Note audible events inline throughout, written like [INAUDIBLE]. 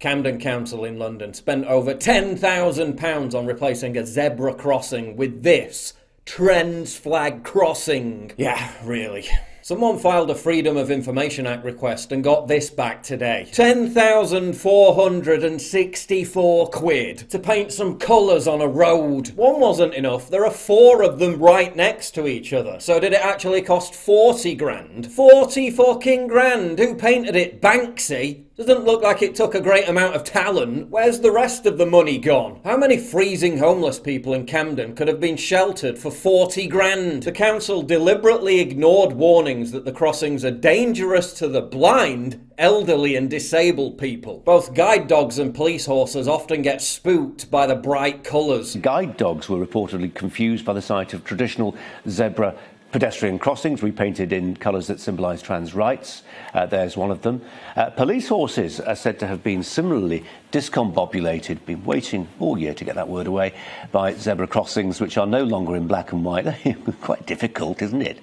Camden Council in London spent over £10,000 on replacing a zebra crossing with this trans flag crossing. Yeah, really. Someone filed a Freedom of Information Act request and got this back today. 10,464 quid to paint some colours on a road. One wasn't enough, there are four of them right next to each other. So did it actually cost 40 grand? 40 fucking grand! Who painted it? Banksy? Doesn't look like it took a great amount of talent. Where's the rest of the money gone? How many freezing homeless people in Camden could have been sheltered for 40 grand? The council deliberately ignored warnings that the crossings are dangerous to the blind, elderly, and disabled people. Both guide dogs and police horses often get spooked by the bright colours. Guide dogs were reportedly confused by the sight of traditional zebra pedestrian crossings repainted in colours that symbolise trans rights. Uh, there's one of them. Uh, police horses are said to have been similarly discombobulated, been waiting all year to get that word away, by zebra crossings which are no longer in black and white. [LAUGHS] Quite difficult, isn't it?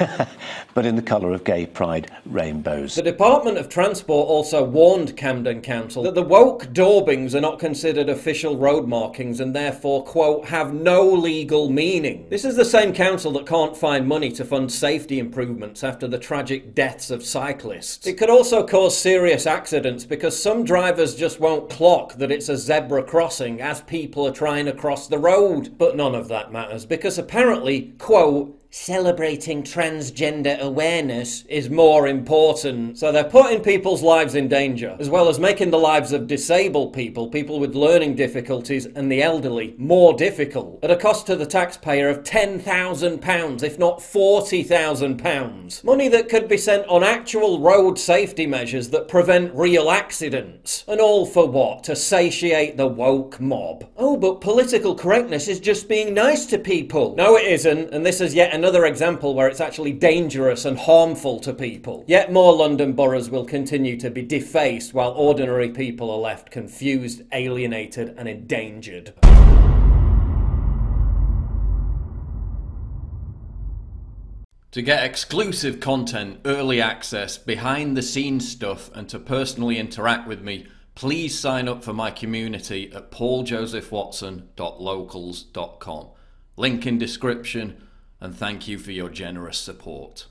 [LAUGHS] but in the colour of gay pride rainbows. The Department of Transport also warned Camden Council that the woke daubings are not considered official road markings and therefore, quote, have no legal meaning. This is the same council that can't find money to fund safety improvements after the tragic deaths of cyclists. It could also cause serious accidents because some drivers just won't clock that it's a zebra crossing as people are trying to cross the road. But none of that matters because apparently, quote, celebrating transgender awareness is more important. So they're putting people's lives in danger, as well as making the lives of disabled people, people with learning difficulties, and the elderly more difficult, at a cost to the taxpayer of £10,000, if not £40,000. Money that could be sent on actual road safety measures that prevent real accidents. And all for what? To satiate the woke mob. Oh, but political correctness is just being nice to people. No, it isn't, and this is yet another example where it's actually dangerous and harmful to people. Yet more London boroughs will continue to be defaced while ordinary people are left confused, alienated, and endangered. To get exclusive content, early access, behind the scenes stuff, and to personally interact with me, please sign up for my community at pauljosephwatson.locals.com. Link in description and thank you for your generous support.